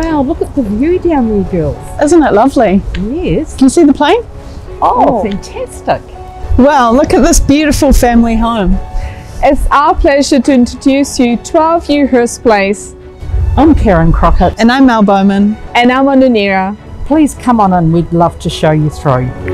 look at the view down there, girls. Isn't it lovely? Yes. Can you see the plane? Oh, oh. fantastic. Wow, look at this beautiful family home. It's our pleasure to introduce you to 12 Ewhurst Place. I'm Karen Crockett. And I'm Mel Bowman. And I'm Anunira. Please come on in, we'd love to show you through.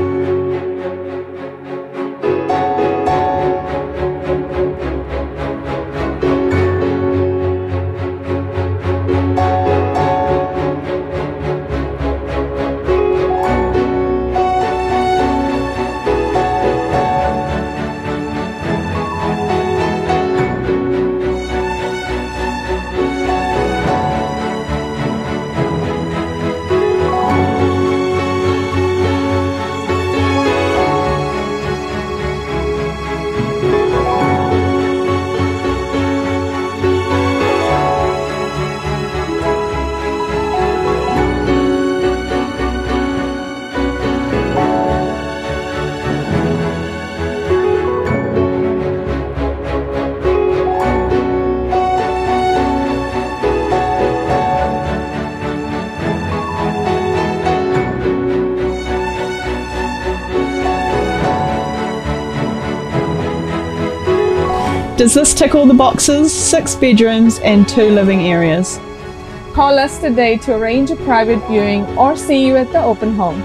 Does this tick all the boxes? Six bedrooms and two living areas. Call us today to arrange a private viewing or see you at the open home.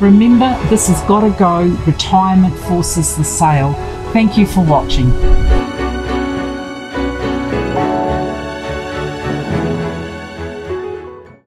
Remember, this has got to go. Retirement forces the sale. Thank you for watching.